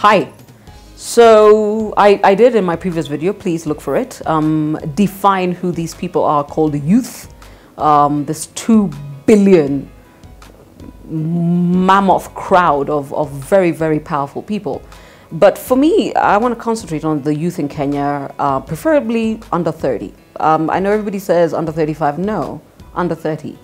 Hi. So I, I did in my previous video, please look for it, um, define who these people are called youth. Um, this 2 billion mammoth crowd of, of very, very powerful people. But for me, I want to concentrate on the youth in Kenya, uh, preferably under 30. Um, I know everybody says under 35. No, under 30.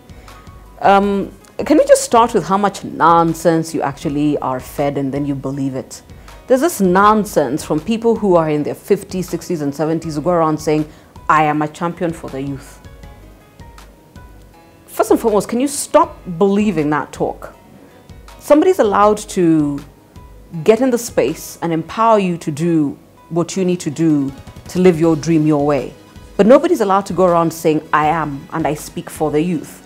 Um, can we just start with how much nonsense you actually are fed and then you believe it? There's this nonsense from people who are in their 50s, 60s, and 70s who go around saying, I am a champion for the youth. First and foremost, can you stop believing that talk? Somebody's allowed to get in the space and empower you to do what you need to do to live your dream your way. But nobody's allowed to go around saying, I am and I speak for the youth.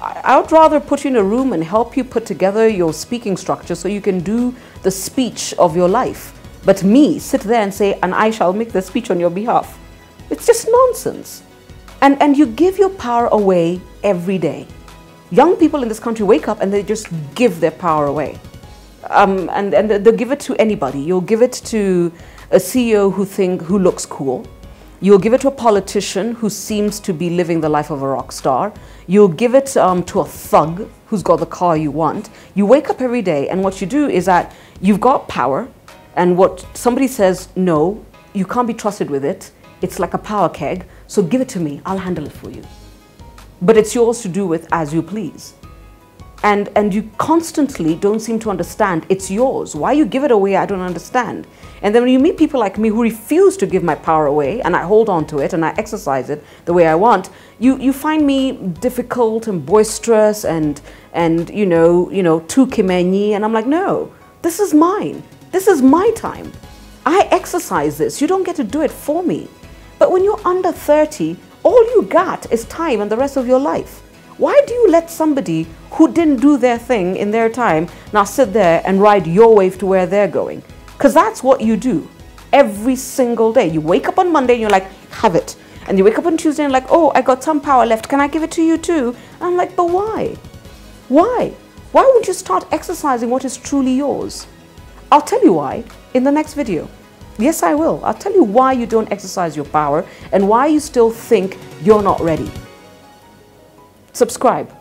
I would rather put you in a room and help you put together your speaking structure so you can do the speech of your life. But me, sit there and say, and I shall make the speech on your behalf. It's just nonsense. And, and you give your power away every day. Young people in this country wake up and they just give their power away. Um, and, and they'll give it to anybody. You'll give it to a CEO who think who looks cool. You'll give it to a politician who seems to be living the life of a rock star. You'll give it um, to a thug who's got the car you want. You wake up every day, and what you do is that you've got power, and what somebody says, no, you can't be trusted with it. It's like a power keg, so give it to me, I'll handle it for you. But it's yours to do with as you please and and you constantly don't seem to understand it's yours. Why you give it away i don't understand. And then when you meet people like me who refuse to give my power away and i hold on to it and i exercise it the way i want you you find me difficult and boisterous and and you know you know too kimenyi and i'm like no this is mine. This is my time. I exercise this. You don't get to do it for me. But when you're under 30 all you got is time and the rest of your life why do you let somebody who didn't do their thing in their time now sit there and ride your wave to where they're going? Because that's what you do every single day. You wake up on Monday and you're like, have it. And you wake up on Tuesday and like, oh, I got some power left. Can I give it to you too? And I'm like, but why? Why? Why won't you start exercising what is truly yours? I'll tell you why in the next video. Yes, I will. I'll tell you why you don't exercise your power and why you still think you're not ready subscribe.